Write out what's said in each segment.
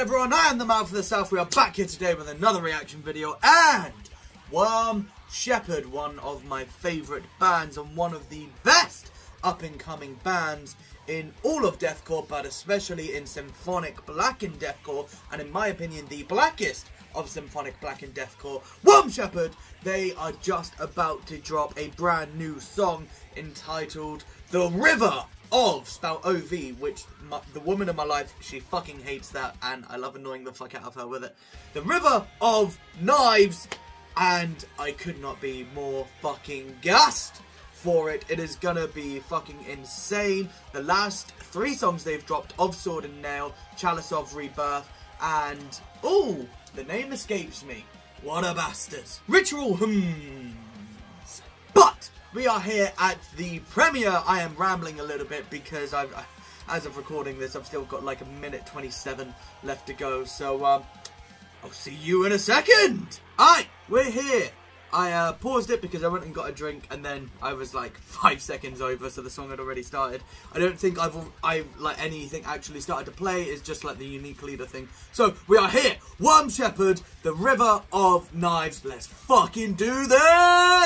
everyone, I am the man from the south. We are back here today with another reaction video and Worm Shepherd, one of my favourite bands and one of the best up and coming bands in all of deathcore, but especially in symphonic black and deathcore, and in my opinion, the blackest of symphonic black and deathcore. Worm Shepherd, they are just about to drop a brand new song entitled The River of spell OV, which my, the woman in my life, she fucking hates that, and I love annoying the fuck out of her with it. The River of Knives, and I could not be more fucking gassed for it. It is gonna be fucking insane. The last three songs they've dropped of Sword and Nail, Chalice of Rebirth, and oh, the name escapes me. What a bastard. Ritual hymns. But we are here at the premiere. I am rambling a little bit because I've, as of recording this, I've still got like a minute 27 left to go. So, um, I'll see you in a second. Alright, we're here. I uh, paused it because I went and got a drink, and then I was like five seconds over, so the song had already started. I don't think I've I like anything actually started to play. It's just like the unique leader thing. So we are here, Worm Shepherd, the River of Knives. Let's fucking do this!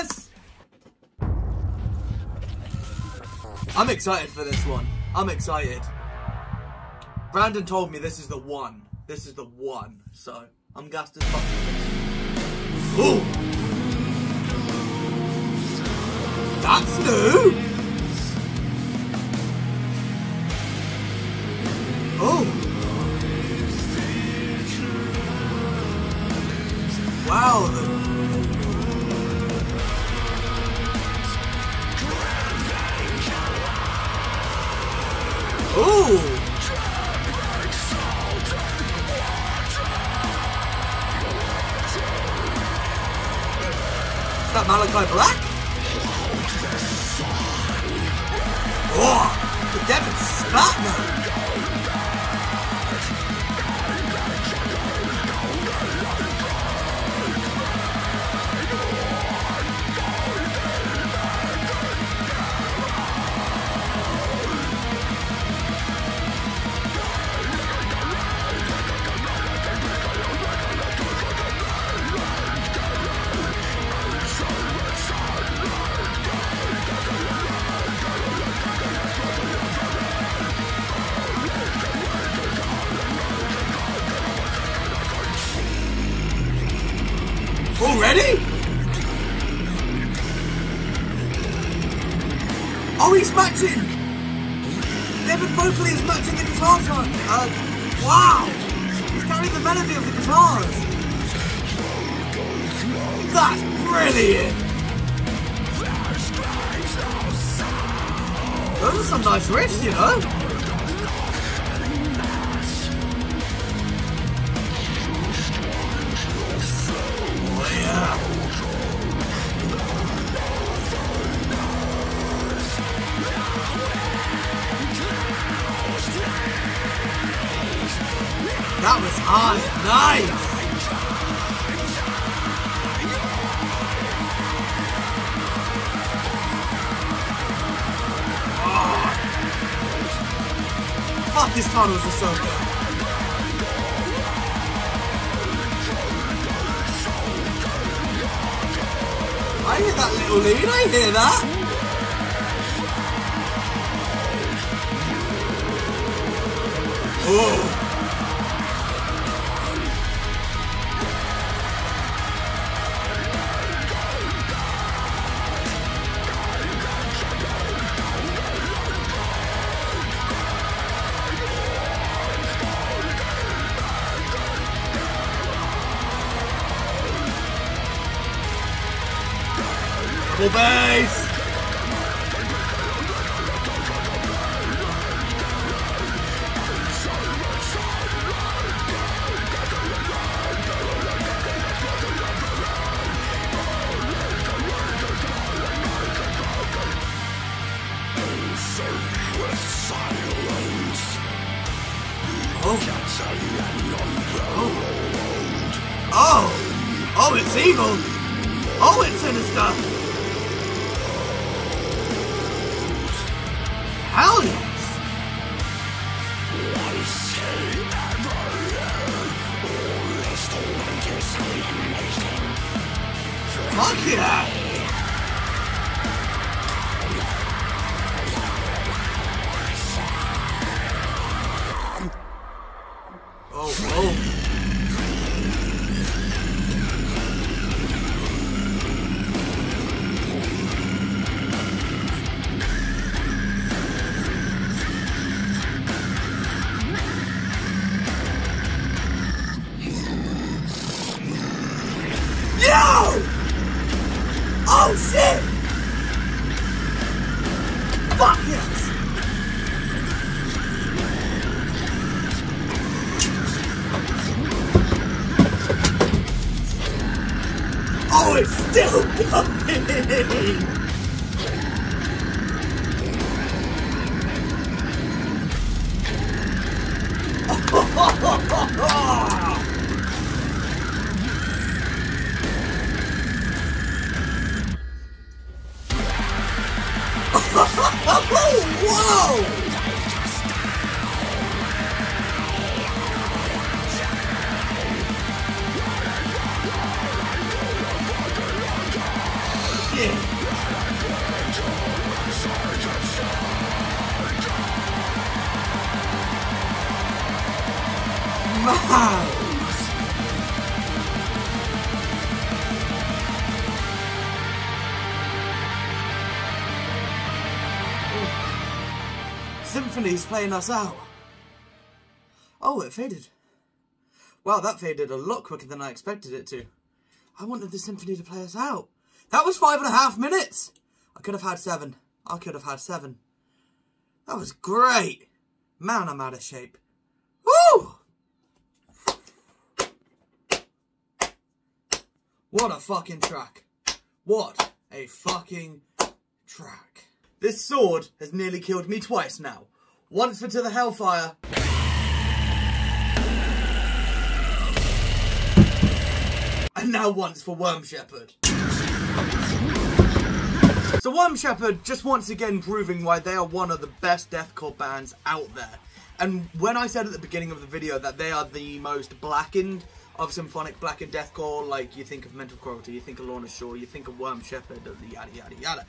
I'm excited for this one. I'm excited. Brandon told me this is the one. This is the one. So I'm gassed as fuck. Ooh. That's new! Oh! Wow! Oh! Is that Malachi Black? Oh, the Devon Spotman. Vocally the guitar. Uh, wow! He's carrying the melody of the guitars. That's brilliant! Those are some nice riffs, you know? That Nice. Oh. Fuck, his tunnels are so good. I hear that little lead, I hear that. Oh. Double bass! 待って Oh, it's still! Oh, whoa! Symphony's playing us out. Oh, it faded. Wow, that faded a lot quicker than I expected it to. I wanted the symphony to play us out. That was five and a half minutes. I could have had seven. I could have had seven. That was great. Man, I'm out of shape. Woo! What a fucking track. What a fucking track. This sword has nearly killed me twice now. Once for To the Hellfire. And now once for Worm Shepherd. So Worm Shepherd just once again proving why they are one of the best deathcore bands out there. And when I said at the beginning of the video that they are the most blackened of symphonic blackened deathcore, like you think of Mental Cruelty, you think of Lorna Shore, you think of Worm Shepherd, yada yada yada.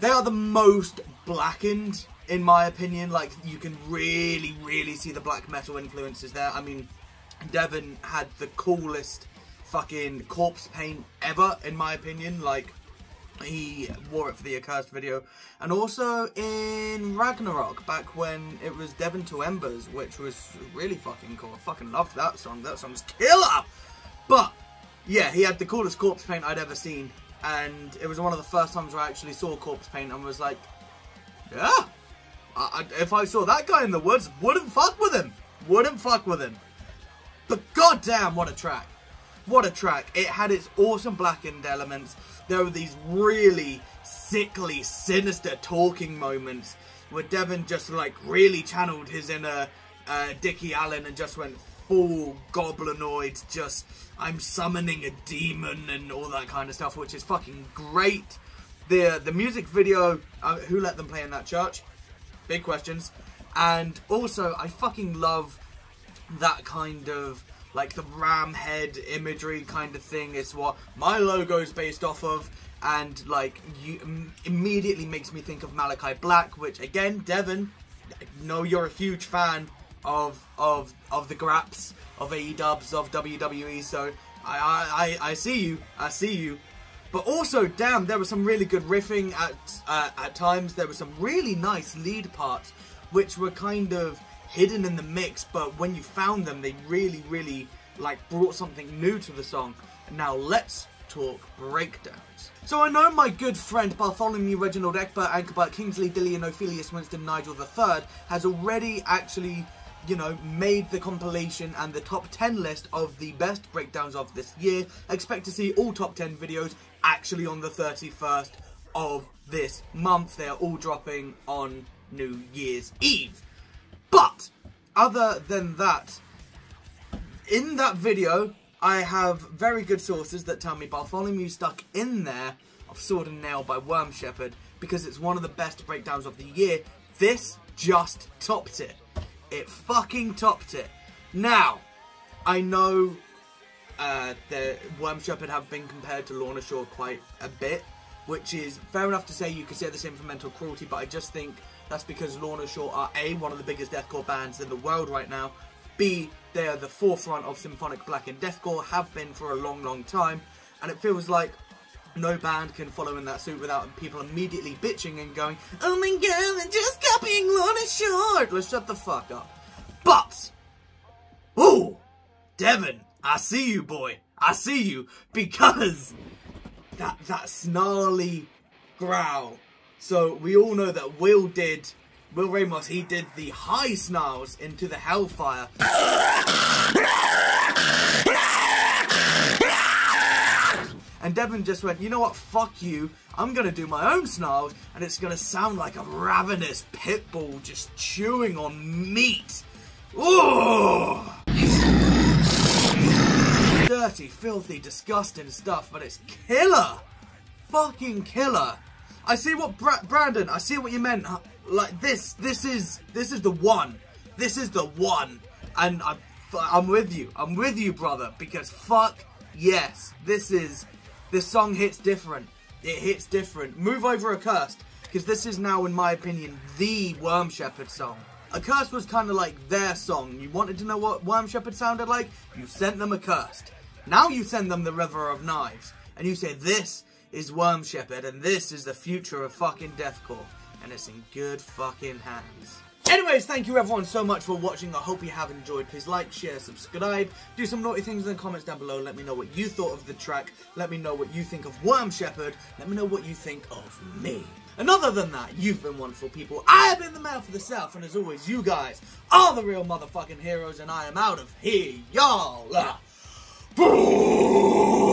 They are the most blackened, in my opinion. Like you can really, really see the black metal influences there. I mean, Devon had the coolest fucking corpse paint ever, in my opinion. Like he wore it for the accursed video and also in ragnarok back when it was devon to embers which was really fucking cool i fucking loved that song that song's killer but yeah he had the coolest corpse paint i'd ever seen and it was one of the first times where i actually saw corpse paint and was like yeah I, if i saw that guy in the woods wouldn't fuck with him wouldn't fuck with him but goddamn what a track what a track. It had its awesome blackened elements. There were these really sickly, sinister talking moments where Devon just like really channeled his inner uh, Dickie Allen and just went full goblinoid, just I'm summoning a demon and all that kind of stuff, which is fucking great. The the music video, uh, who let them play in that church? Big questions. And also, I fucking love that kind of like the ram head imagery kind of thing. Is what my logo is based off of. And like you immediately makes me think of Malachi Black which again Devon I know you're a huge fan of of of the graps of AE dubs of WWE so I I I see you. I see you but also damn there was some really good riffing at uh, at times there were some really nice lead parts which were kind of hidden in the mix, but when you found them, they really, really like brought something new to the song. Now let's talk breakdowns. So I know my good friend Bartholomew Reginald Eckbert, Ankebert Kingsley, Dillian Ophelius Winston Nigel III has already actually, you know, made the compilation and the top 10 list of the best breakdowns of this year. Expect to see all top 10 videos actually on the 31st of this month. They are all dropping on New Year's Eve. But other than that, in that video, I have very good sources that tell me Bartholomew stuck in there of Sword and Nail by Worm Shepherd because it's one of the best breakdowns of the year. This just topped it. It fucking topped it. Now, I know uh, the Worm Shepherd have been compared to Lorna Shore quite a bit, which is fair enough to say you could say the same for Mental Cruelty, but I just think that's because Lorna Shore are A, one of the biggest deathcore bands in the world right now, B, they are the forefront of symphonic black and deathcore, have been for a long, long time, and it feels like no band can follow in that suit without people immediately bitching and going, Oh my god, they're just copying Lorna Shore! Let's shut the fuck up. But, ooh, Devon, I see you, boy. I see you because that that snarly growl. So we all know that Will did Will Ramos. He did the high snarls into the Hellfire. And Devon just went, you know what, fuck you. I'm going to do my own snarls, and it's going to sound like a ravenous pit bull just chewing on meat. Ooh! Dirty, filthy, disgusting stuff, but it's killer! Fucking killer! I see what, Bra Brandon, I see what you meant. Uh, like, this, this is, this is the one. This is the one. And I'm, I'm with you. I'm with you, brother, because fuck yes, this is this song hits different. It hits different. Move over Accursed, because this is now, in my opinion, the Worm Shepherd song. Accursed was kind of like their song. You wanted to know what Worm Shepherd sounded like? You sent them Accursed. Now you send them the River of Knives, and you say, this is Worm Shepherd, and this is the future of fucking deathcore. And it's in good fucking hands. Anyways, thank you everyone so much for watching. I hope you have enjoyed. Please like, share, subscribe. Do some naughty things in the comments down below. Let me know what you thought of the track. Let me know what you think of Worm Shepherd. Let me know what you think of me. And other than that, you've been wonderful people. I have been the man for the South. And as always, you guys are the real motherfucking heroes. And I am out of here, y'all. Boom!